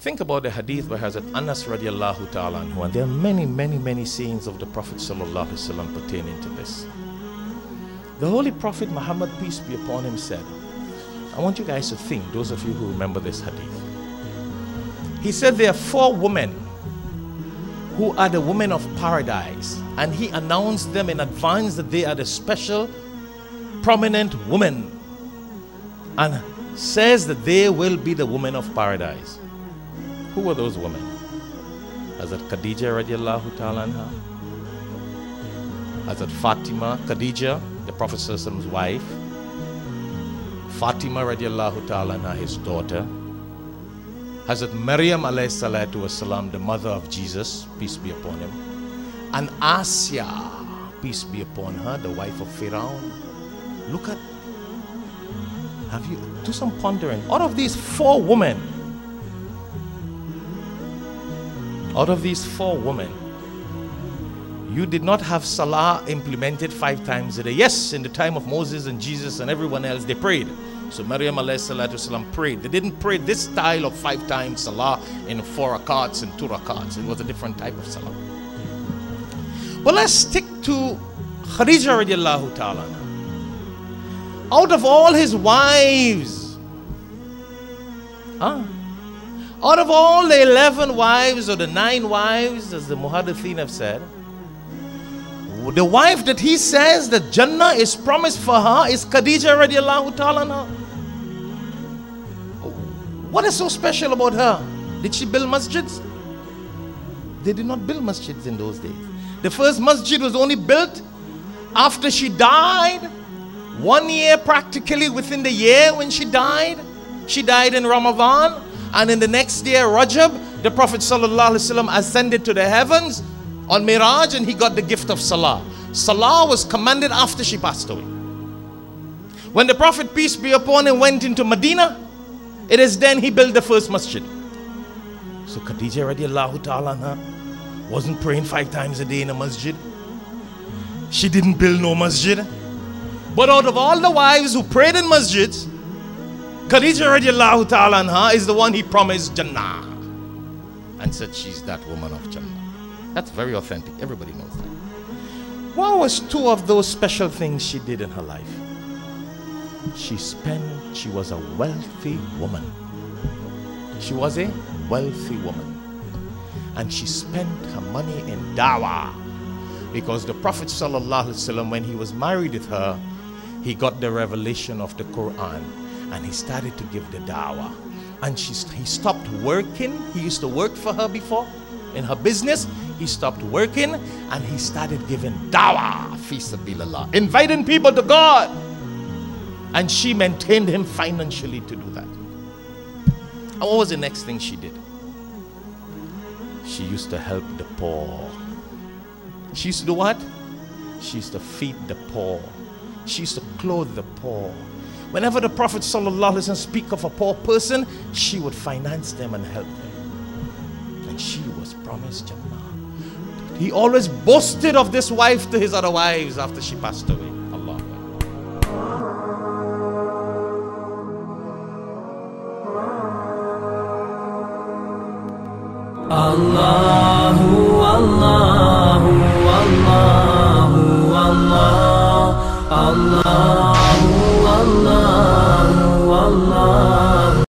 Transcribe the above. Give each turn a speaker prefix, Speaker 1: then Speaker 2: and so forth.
Speaker 1: Think about the hadith by Hazrat Anas radiallahu ta'ala anhu, and there are many, many, many sayings of the Prophet sallallahu wasallam pertaining to this. The Holy Prophet Muhammad, peace be upon him, said, I want you guys to think, those of you who remember this hadith. He said there are four women who are the women of paradise, and he announced them in advance that they are the special, prominent women, and says that they will be the women of paradise. Who were those women? Hazrat Khadija radiallahu ta'ala anha. Hazrat Fatima, Khadija, the Prophet's wife. Fatima radiallahu ta'ala anha, his daughter. Hazrat Maryam alayhi salatu wasalam, the mother of Jesus, peace be upon him. And Asya, peace be upon her, the wife of Pharaoh. Look at, have you, do some pondering. All of these four women, Out of these four women, you did not have Salah implemented five times a day. Yes, in the time of Moses and Jesus and everyone else, they prayed. So Maryam والسلام, prayed. They didn't pray this style of five times Salah in four rakats and two rakats. It was a different type of Salah. But let's stick to Khadija radiallahu ta'ala. Out of all his wives, huh? Out of all the 11 wives or the nine wives, as the Muhaddithin have said, the wife that he says that Jannah is promised for her is Khadija radiallahu ta'ala. What is so special about her? Did she build masjids? They did not build masjids in those days. The first masjid was only built after she died. One year practically within the year when she died. She died in Ramadan. And in the next year, Rajab, the Prophet ﷺ ascended to the heavens on Miraj and he got the gift of Salah. Salah was commanded after she passed away. When the Prophet, peace be upon him, went into Medina, it is then he built the first masjid. So Khadija radiallahu ta'ala wasn't praying five times a day in a masjid. She didn't build no masjid. But out of all the wives who prayed in masjids, Khadija radiallahu ta'ala anha is the one he promised Jannah. And said she's that woman of Jannah. That's very authentic. Everybody knows that. What was two of those special things she did in her life? She spent, she was a wealthy woman. She was a wealthy woman. And she spent her money in dawah. Because the Prophet ﷺ, when he was married with her, he got the revelation of the Quran and he started to give the dawah. And she, he stopped working. He used to work for her before in her business. He stopped working and he started giving dawah, fisabilillah, inviting people to God. And she maintained him financially to do that. And what was the next thing she did? She used to help the poor. She used to do what? She used to feed the poor. She used to clothe the poor. Whenever the Prophet ﷺ speak of a poor person, she would finance them and help them. And she was promised Jannah. He always boasted of this wife to his other wives after she passed away. Allah.
Speaker 2: Allahu Allahu Allahu Allah Allah